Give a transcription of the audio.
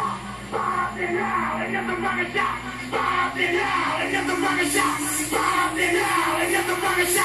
shot, popped it out, another rocket shot, popped it out, another rocket shot, popped it out, another rocket shot.